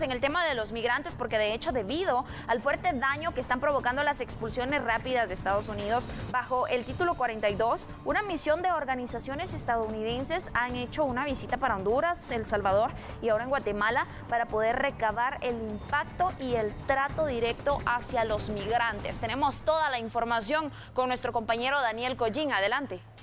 en el tema de los migrantes porque de hecho debido al fuerte daño que están provocando las expulsiones rápidas de Estados Unidos bajo el título 42, una misión de organizaciones estadounidenses han hecho una visita para Honduras, El Salvador y ahora en Guatemala para poder recabar el impacto y el trato directo hacia los migrantes. Tenemos toda la información con nuestro compañero Daniel Collín. Adelante.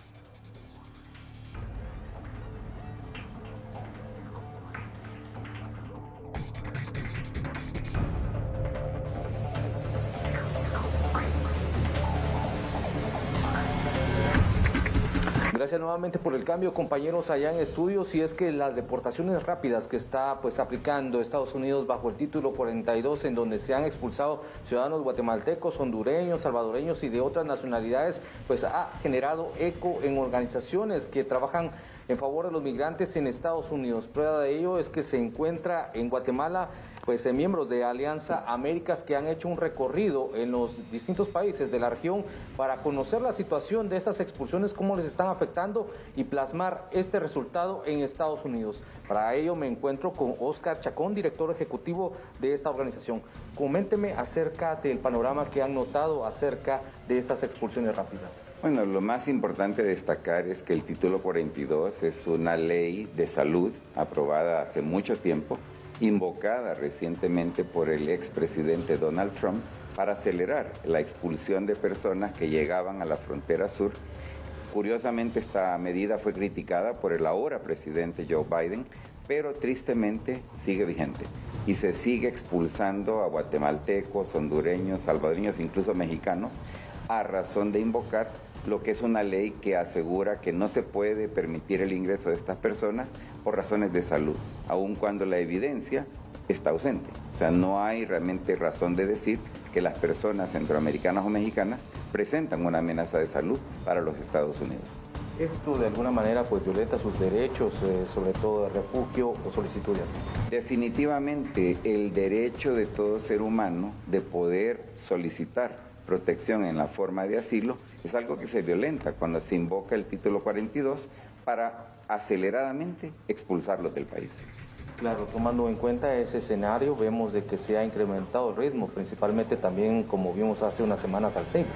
Nuevamente por el cambio, compañeros allá en estudios. Y es que las deportaciones rápidas que está pues aplicando Estados Unidos bajo el título 42, en donde se han expulsado ciudadanos guatemaltecos, hondureños, salvadoreños y de otras nacionalidades, pues ha generado eco en organizaciones que trabajan en favor de los migrantes en Estados Unidos. Prueba de ello es que se encuentra en Guatemala pues eh, miembros de Alianza Américas que han hecho un recorrido en los distintos países de la región para conocer la situación de estas expulsiones, cómo les están afectando y plasmar este resultado en Estados Unidos. Para ello me encuentro con Oscar Chacón, director ejecutivo de esta organización. Coménteme acerca del panorama que han notado acerca de estas expulsiones rápidas. Bueno, lo más importante destacar es que el título 42 es una ley de salud aprobada hace mucho tiempo invocada recientemente por el expresidente Donald Trump para acelerar la expulsión de personas que llegaban a la frontera sur. Curiosamente esta medida fue criticada por el ahora presidente Joe Biden, pero tristemente sigue vigente y se sigue expulsando a guatemaltecos, hondureños, salvadoreños, incluso mexicanos, a razón de invocar lo que es una ley que asegura que no se puede permitir el ingreso de estas personas por razones de salud, aun cuando la evidencia está ausente. O sea, no hay realmente razón de decir que las personas centroamericanas o mexicanas presentan una amenaza de salud para los Estados Unidos. ¿Esto de alguna manera pues violenta sus derechos, eh, sobre todo de refugio o solicitud de asilo? Definitivamente el derecho de todo ser humano de poder solicitar protección en la forma de asilo es algo que se violenta cuando se invoca el título 42 para aceleradamente expulsarlos del país. Claro, tomando en cuenta ese escenario, vemos de que se ha incrementado el ritmo, principalmente también como vimos hace unas semanas al CEIBO.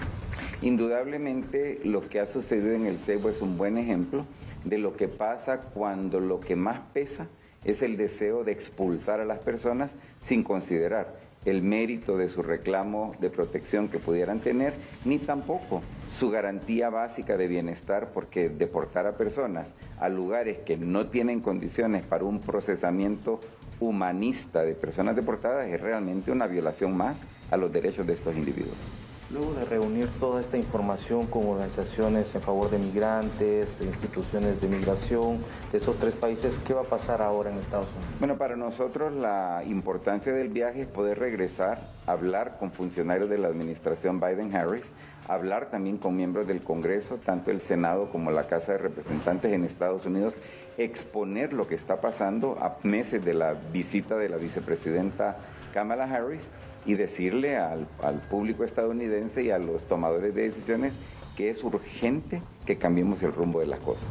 Indudablemente lo que ha sucedido en el CEIBO es un buen ejemplo de lo que pasa cuando lo que más pesa es el deseo de expulsar a las personas sin considerar el mérito de su reclamo de protección que pudieran tener, ni tampoco su garantía básica de bienestar, porque deportar a personas a lugares que no tienen condiciones para un procesamiento humanista de personas deportadas es realmente una violación más a los derechos de estos individuos. Luego de reunir toda esta información con organizaciones en favor de migrantes, instituciones de migración de esos tres países, ¿qué va a pasar ahora en Estados Unidos? Bueno, para nosotros la importancia del viaje es poder regresar, hablar con funcionarios de la administración Biden-Harris, hablar también con miembros del Congreso, tanto el Senado como la Casa de Representantes en Estados Unidos, exponer lo que está pasando a meses de la visita de la vicepresidenta Kamala Harris y decirle al, público estadounidense y a los tomadores de decisiones que es urgente que cambiemos el rumbo de las cosas.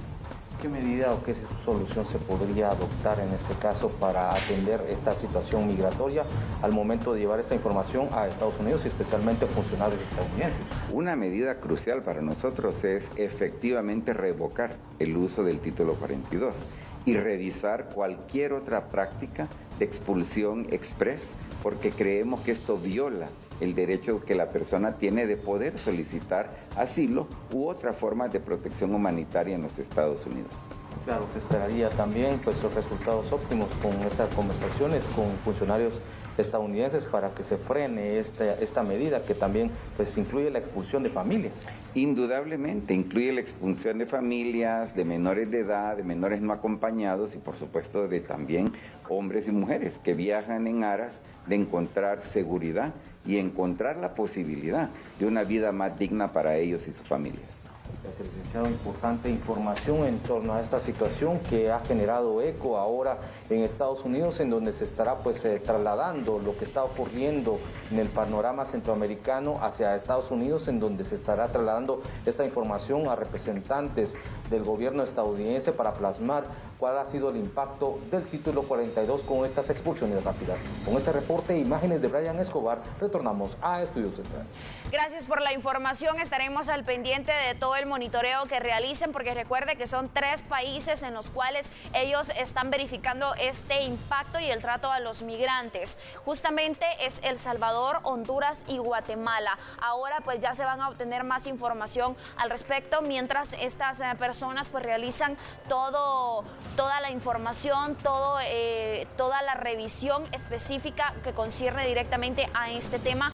¿Qué medida o qué solución se podría adoptar en este caso para atender esta situación migratoria al momento de llevar esta información a Estados Unidos y especialmente a funcionarios estadounidenses? Una medida crucial para nosotros es efectivamente revocar el uso del título 42 y revisar cualquier otra práctica de expulsión express porque creemos que esto viola el derecho que la persona tiene de poder solicitar asilo u otra forma de protección humanitaria en los Estados Unidos. Claro, se esperaría también pues, los resultados óptimos con estas conversaciones con funcionarios estadounidenses para que se frene esta, esta medida que también pues, incluye la expulsión de familias. Indudablemente, incluye la expulsión de familias, de menores de edad, de menores no acompañados y por supuesto de también hombres y mujeres que viajan en aras de encontrar seguridad y encontrar la posibilidad de una vida más digna para ellos y sus familias. Licenciado, importante información en torno a esta situación que ha generado eco ahora en Estados Unidos, en donde se estará pues eh, trasladando lo que está ocurriendo en el panorama centroamericano hacia Estados Unidos, en donde se estará trasladando esta información a representantes del gobierno estadounidense para plasmar cuál ha sido el impacto del título 42 con estas expulsiones rápidas. Con este reporte e imágenes de Brian Escobar, retornamos a Estudios Central. Gracias por la información. Estaremos al pendiente de todo el monitoreo que realicen, porque recuerde que son tres países en los cuales ellos están verificando este impacto y el trato a los migrantes. Justamente es El Salvador, Honduras y Guatemala. Ahora pues ya se van a obtener más información al respecto mientras estas eh, personas pues realizan todo toda la información, todo, eh, toda la revisión específica que concierne directamente a este tema.